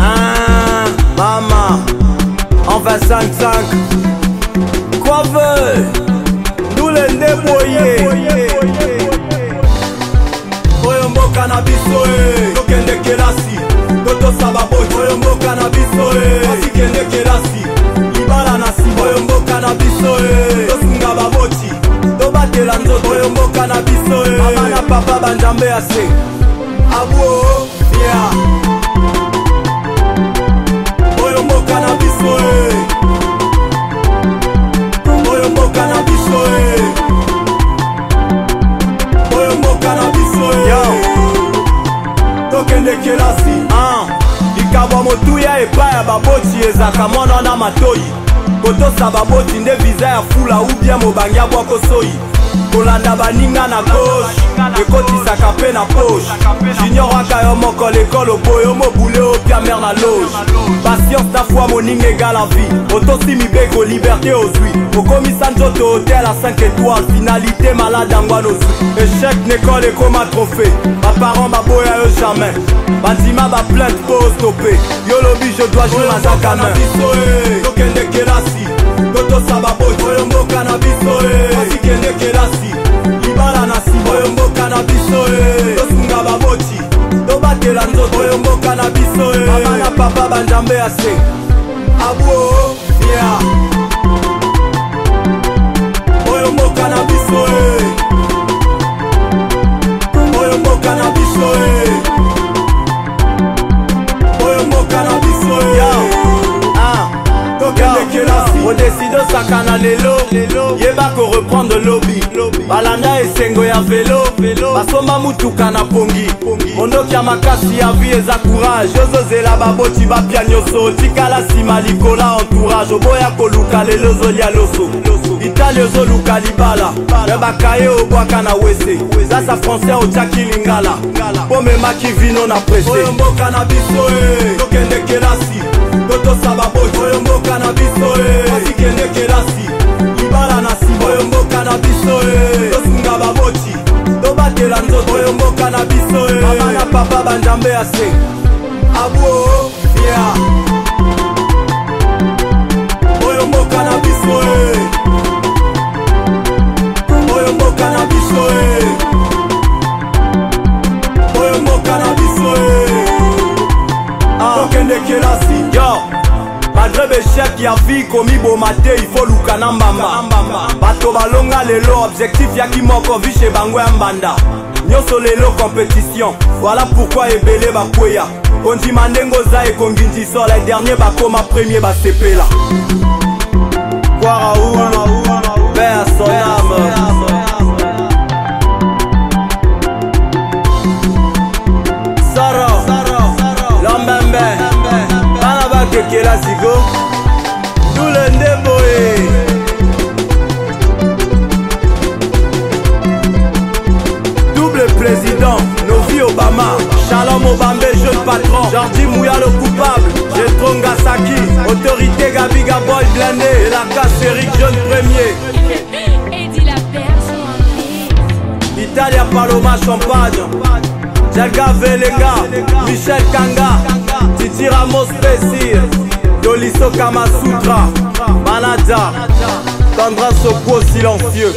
Ah, maman, on va 5-5 Quoi veut Nous les débrouiller Oyo mboka na biso e eh. Tokende kelasi Totosaba boy Oyo mboka na biso e kaka na biso mama eh. na papa banzambe ya se abuo ya oyo mboka na biso eh. oyo mboka na biso eh. oyo mboka na biso tokende kelasi ah. likabwa motuya epai ya baboti ezaka mwana na matoi kotosa baboti nde viza ya fula ubia mobangi abwakosoi kolanda baninga na gauche ekotisaka mpe na poshe jinyoraka yo moko lekolo boyo mobule opia mer na loge patience na foi moninga egala vi otosi mibeko liberté ozwi okomisa nzoto hotel a 5 étoile finalité malade yango wana ozwi échec nekole ekoma trophée baparent baboya yo jamais bandima baplainte mpo ostope yo lobi je dois jour nazaka main oh, tokende kelasi totosa baboti oyo mboka na biso oh, e oyo mboka na biso mama eh. na papa banzambe ya se abo oh, yeah. kaka na lelo yeba koreprendre lobi balanda esengo ya velo basomba mutuka na pongi mondoki ya makasi ya vi eza courage ozozela baboti bapya nyonso otikala nsima likola entourage oboya koluka lelo ozolia loso itali ozoluka libala me bakaye obwaka na wese zasa francais otyaki lingala mpo memaki vino na prese oyo mboka na biso e tokende kelasi totosaba boti oyo mboka na biso e banzambe ya se abo ya oyo mboka na biso e oyo mboka na biso e oyo mboka na biso e okende kelasi yo badre beshek ya vi komiboma te ifo luka na mbamba bato balonga lelo objektif yaki moko vishe bango ya mbanda nyonso lelo compétition voilà pourquoi ebele bakweya kondima ndenge oza ekongi ndisola dernier bakoma premier basepela kwara una be asoya Obambe, jeune patron. Jordi Mouya, le coupable. Jetron Gasaki, autorité Gabiga Boy blindé. Et la casse Eric, jeune premier. Italia Paloma Champagne. Jelga Velenga, Michel Kanga, Titi Ramos Pessir, Doliso Kamasutra, Manaja, Tandra Soko silencieux.